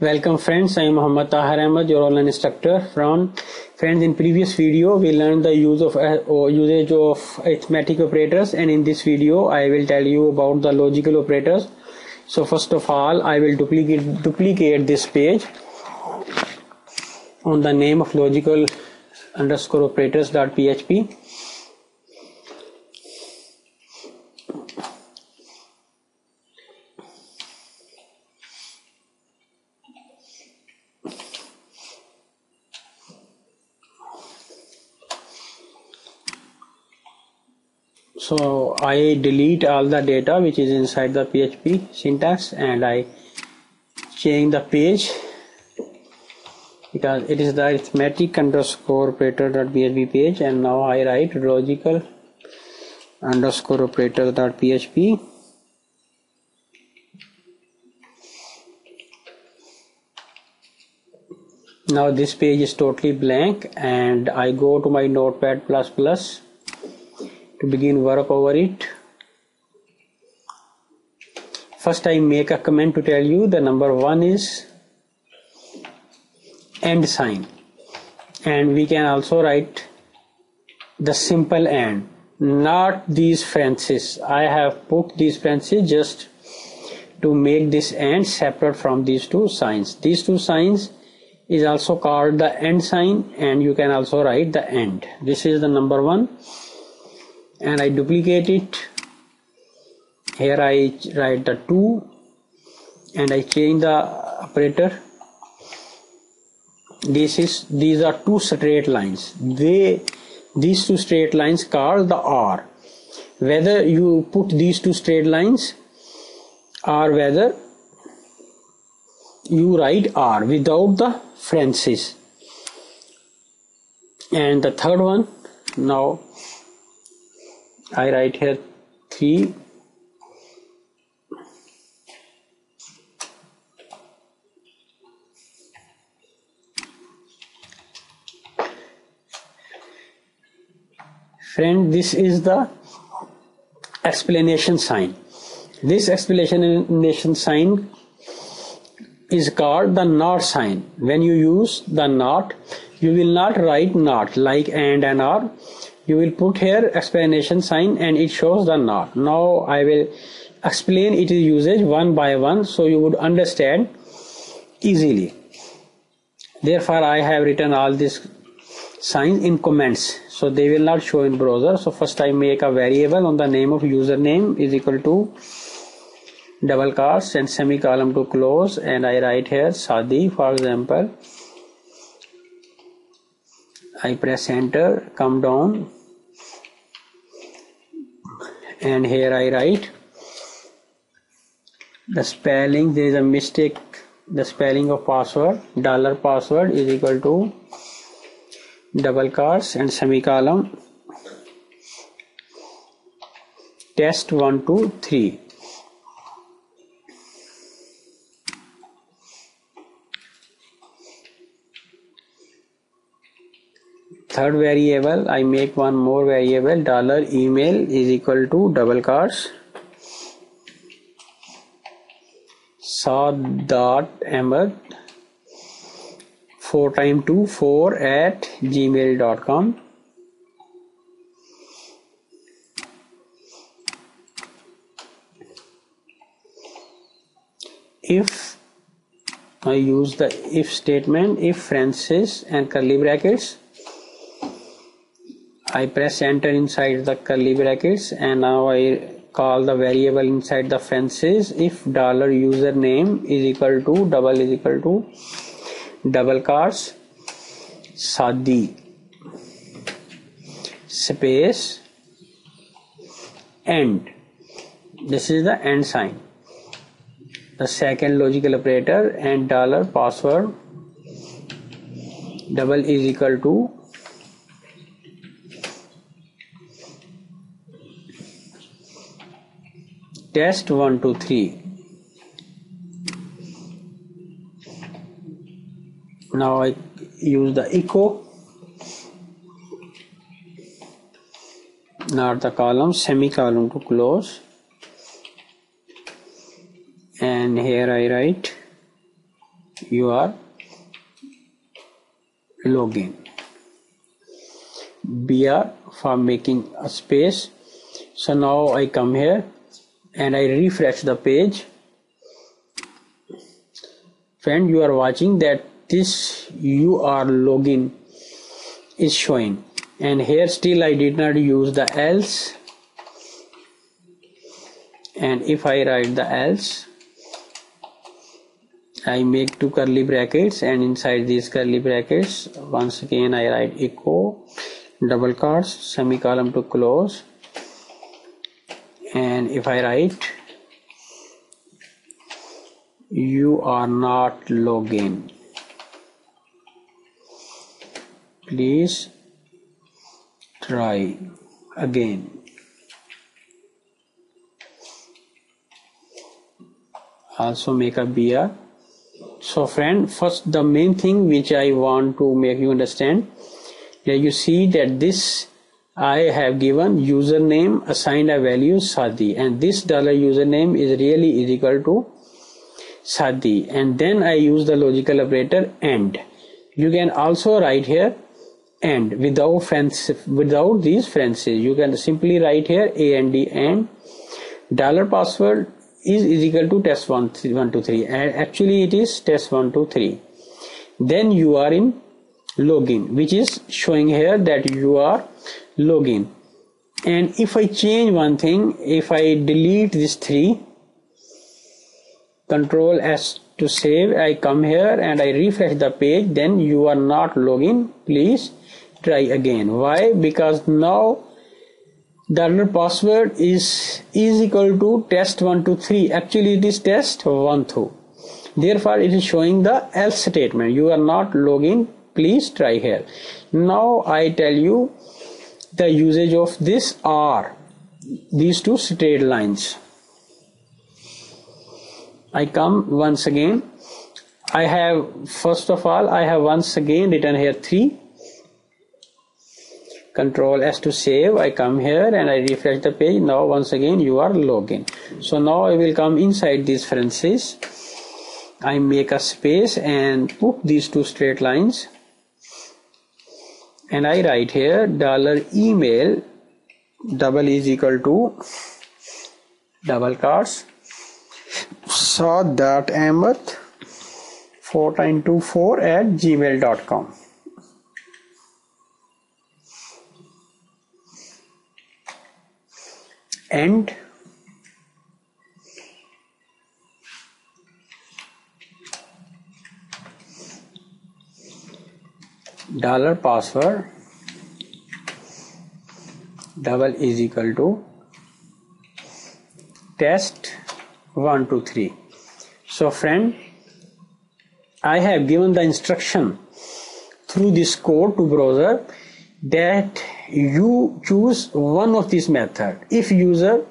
Welcome friends, I am Muhammad Tahir Ahmed, your online instructor from friends in previous video we learned the use of uh, usage of arithmetic operators and in this video I will tell you about the logical operators. So first of all I will duplicate duplicate this page on the name of logical underscore operators.php so I delete all the data which is inside the PHP syntax and I change the page because it is the arithmetic underscore operator dot php page and now I write logical underscore operator dot php now this page is totally blank and I go to my notepad plus plus to begin work over it. First I make a comment to tell you the number one is and sign. And we can also write the simple and. Not these fences. I have put these fences just to make this and separate from these two signs. These two signs is also called the end sign and you can also write the end. This is the number one and I duplicate it. Here I write the 2 and I change the operator. This is these are two straight lines. They these two straight lines called the R. Whether you put these two straight lines or whether you write R without the Francis and the third one now I write here 3 friend this is the explanation sign. This explanation sign is called the not sign. When you use the not you will not write not like and and or you will put here explanation sign and it shows the not now I will explain its usage one by one so you would understand easily. Therefore I have written all these signs in comments. So they will not show in browser. So first I make a variable on the name of username is equal to double cast and semicolon to close. And I write here Sadi for example I press enter come down. And here I write the spelling there is a mistake the spelling of password dollar password is equal to double quotes and semicolon. Test 1 2 3 third variable I make one more variable dollar email is equal to double quotes saad dot ahmed 4 time 2 4 at gmail.com if I use the if statement if Francis and curly brackets I press enter inside the curly brackets and now I call the variable inside the fences. If dollar username is equal to double is equal to double quotes Sadi space end. This is the end sign. The second logical operator and dollar password double is equal to test 1 2 3 now I use the echo. Not the column semicolon to close. And here I write you are login. Br for making a space. So now i come here and i refresh the page. Friend you are watching that this are login is showing. And here still I did not use the else. And if I write the else I make two curly brackets and inside these curly brackets once again I write echo double quotes semicolon to close if I write you are not login. Please try again. Also make a beer so friend first the main thing which I want to make you understand that you see that this I have given username assigned a value Sadi and this dollar username is really is equal to Sadi and then I use the logical operator AND you can also write here and without without these fences. you can simply write here and d and dollar password is, is equal to test 1, 1 2 3 and actually it is test 123. then you are in login which is showing here that you are login. And if I change one thing if I delete this 3 control S to save I come here and I refresh the page then you are not login. Please try again. Why? Because now the password is is equal to test 123 actually it is test 1 2 therefore it is showing the else statement. You are not login. Please try here. Now i tell you the usage of this are these two straight lines. I come once again. I have first of all i have once again written here 3 control S to save. I come here and I refresh the page. Now once again you are login so now I will come inside these parentheses. I make a space and put these two straight lines and I write here dollar email double is equal to double cards saad dot ahmed 4924 at gmail.com and dollar password double is equal to test 1 2 3 so friend I have given the instruction through this code to browser that you choose one of these method. If user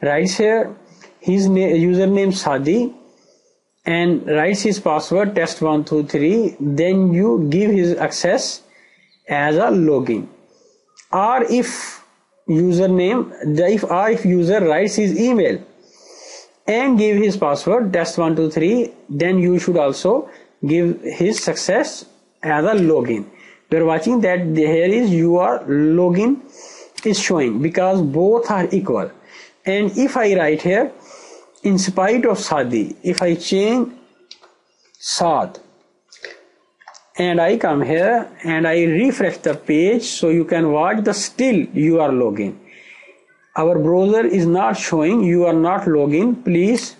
writes here his name username Sadi and writes his password test123 then you give his access as a login. Or if username if or if user writes his email and give his password test123 then you should also give his success as a login. You are watching that here is your login is showing because both are equal. And if I write here in spite of Sadi if I change Sad and I come here and I refresh the page so you can watch the still you are login our browser is not showing you are not login please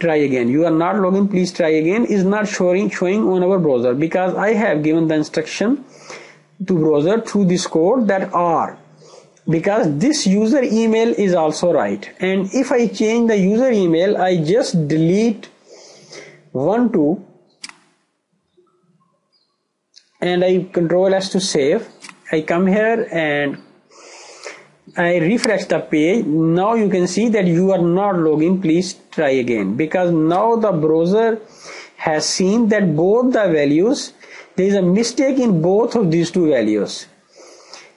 try again. You are not login please try again is not showing showing on our browser because I have given the instruction to browser through this code that are because this user email is also right. And if I change the user email I just delete one two and I control S to save. I come here and I refresh the page. Now you can see that you are not logging please try again. Because now the browser has seen that both the values there is a mistake in both of these two values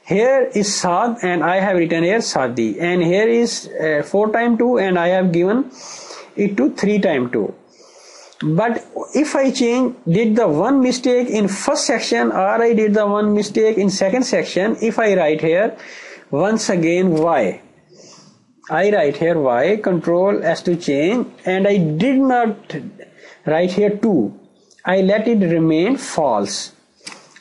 here is Sad and I have written here Sadi and here is uh, 4 time 2 and I have given it to 3 time 2 but if I change did the one mistake in first section or I did the one mistake in second section? If I write here once again y. I write here y control s to change and I did not write here 2 I let it remain false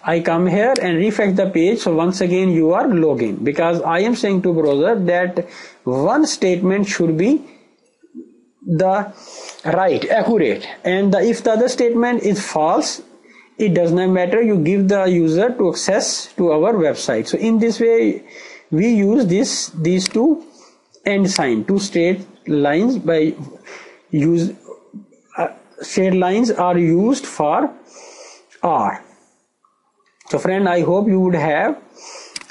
I come here and refresh the page so once again you are logging because I am saying to browser that one statement should be the right accurate. And the, if the other statement is false it does not matter. You give the user to access to our website. So in this way we use this these two end sign two straight lines by use uh, straight lines are used for r so friend i hope you would have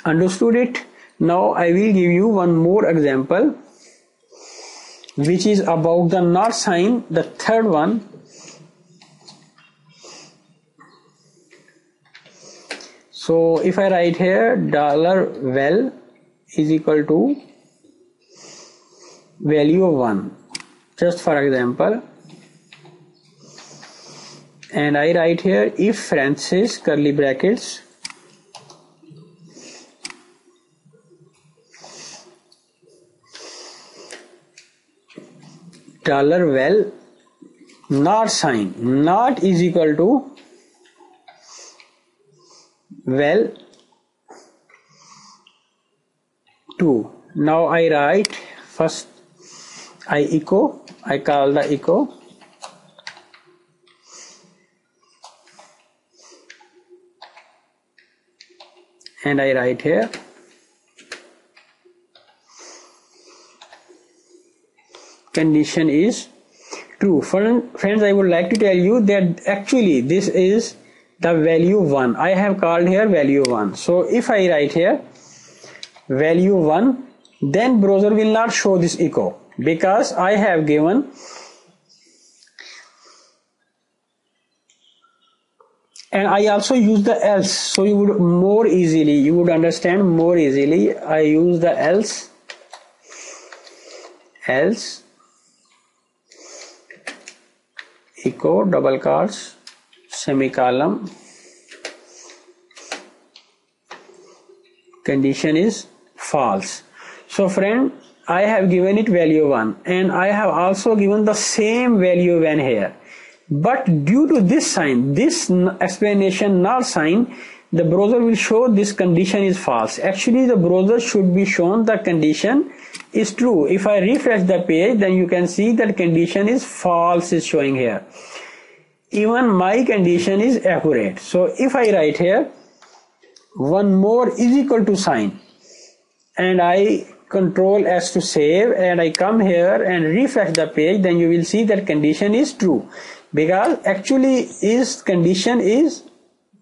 understood it. Now i will give you one more example which is about the not sign the third one. So if I write here dollar val is equal to value of 1 just for example and I write here if Francis curly brackets dollar val not sign not is equal to val 2 now I write first I echo I call the echo and I write here condition is true. Friends, I would like to tell you that actually this is the value 1. I have called here value 1. So if I write here value 1, then browser will not show this echo because I have given and I also use the else so you would more easily you would understand more easily. I use the else else echo double quotes semicolon. Condition is false. So friend I have given it value 1 and I have also given the same value when here but due to this sign this explanation null sign the browser will show this condition is false. Actually the browser should be shown the condition is true. If I refresh the page then you can see that condition is false is showing here. Even my condition is accurate. So if I write here one more is equal to sign and I control S to save and I come here and refresh the page then you will see that condition is true because actually is condition is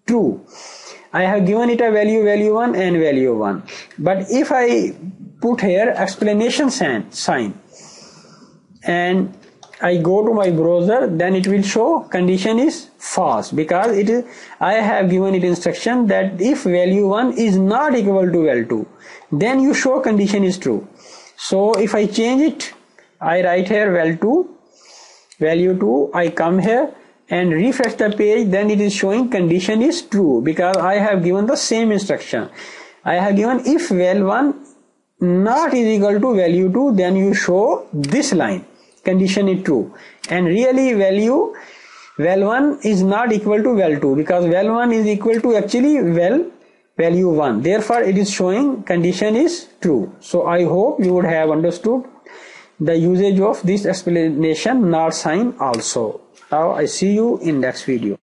true. I have given it a value value 1 and value 1 but if I put here explanation sign and I go to my browser then it will show condition is false. Because it is I have given it instruction that if value 1 is not equal to value 2 then you show condition is true. So if I change it I write here value 2 value 2 I come here and refresh the page then it is showing condition is true because I have given the same instruction. I have given if val1 not is equal to value 2 then you show this line. Condition is true. And really value val1 is not equal to val2 because val1 is equal to actually val value 1 therefore it is showing condition is true. So I hope you would have understood the usage of this explanation not sign also now I see you in next video.